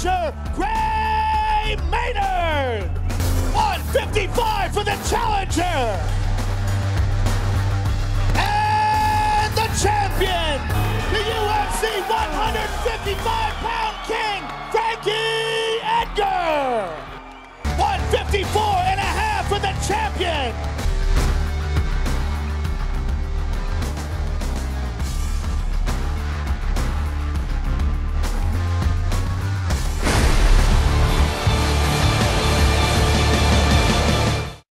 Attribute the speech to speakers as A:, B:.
A: pitcher, Gray Maynard! 155 for the challenger! And the champion, the UFC 155-pound king, Frankie Edgar! 154 and a half for the champion,